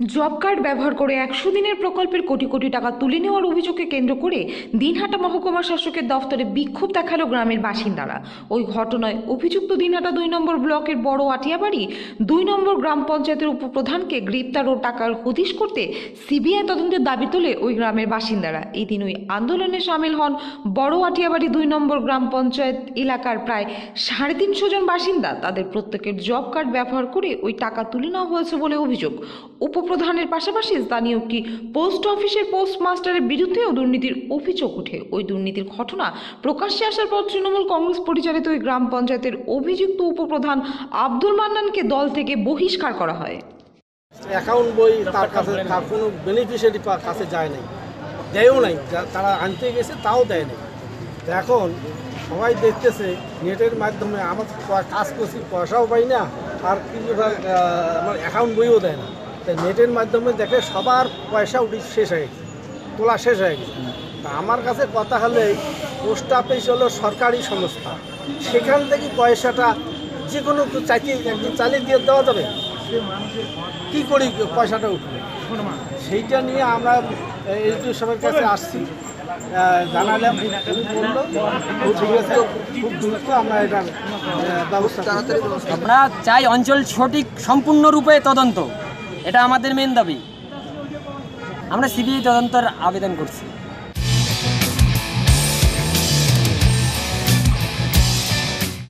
Job card ব্যবহার করে একশো দিনের প্রকল্পের কোটি কোটি টাকা তুলে নেওয়ার অভিযোগকে কেন্দ্র করে দিনহাটা মহকুমা শাসকের দফতরে বিক্ষোভ দেখাল গ্রামের বাসিন্দারা। ওই ঘটনায় অভিযুক্ত দিনহাটা দুই নম্বর ব্লকের বড় আটিয়াবাড়ি, দুই নম্বর গ্রাম পঞ্চায়েতের উপপ্রধানকে গ্রেপ্তার ও টাকার হদিশ করতে সিবিআই তদন্তের দাবি তোলে ওই গ্রামের বাসিন্দারা। এই দিন ওই আন্দোলনে সামিল হন বড় আটিয়াবাড়ি দুই নম্বর গ্রাম পঞ্চায়েত এলাকার প্রায় সাড়ে তিনশো জন বাসিন্দা। তাদের প্রত্যেকের জব কার্ড ব্যবহার করে ওই টাকা তুলে নেওয়া হয়েছে বলে অভিযোগ। উপপ্রধানের পাশাপাশি স্থানীয় একটি পোস্ট অফিসের পোস্টমাস্টারের বিরুদ্ধেও দুর্নীতির অভিযোগ ওঠে। ওই দুর্নীতির ঘটনা প্রকাশ্যে আসার পর তৃণমূল কংগ্রেস পরিচালিত ওই গ্রাম পঞ্চায়েতের অভিযুক্ত উপপ্রধান আব্দুল মান্নানকে দল থেকে বহিষ্কার করা হয়। অ্যাকাউন্ট বই তার কাছে, তার কোনো বেনিফিশিয়ারি কাছে যায় নাই। দেয়ও নাই। তারা আনতে গেছে, তাও দেয় নাই। এখন সবাই দেখতেছে, নেটের মাধ্যমে আমার কাজ করছি, পয়সাও পাই না, আর কিছু আমার অ্যাকাউন্ট বইও দেয় না। নেটের মাধ্যমে দেখে সবার পয়সা উঠি শেষ হয়ে গেছে, তোলা শেষ হয়ে গেছে। তা আমার কাছে কথা হলে পোস্ট অফিস হলো সরকারি সংস্থা। সেখান থেকে পয়সাটা যে কোনো চাইতে একদিন চালিয়ে দিয়ে দেওয়া যাবে। কি করি পয়সাটা উঠবে? সেইটা নিয়ে আমরা এলটি সবের কাছে আসছি। জানালাম আমরা ব্যবস্থা আমরা চাই অঞ্চল সঠিক, সম্পূর্ণরূপে তদন্ত। এটা আমাদের মেন দাবি। আমরা সিবিআই তদন্তের আবেদন করছি।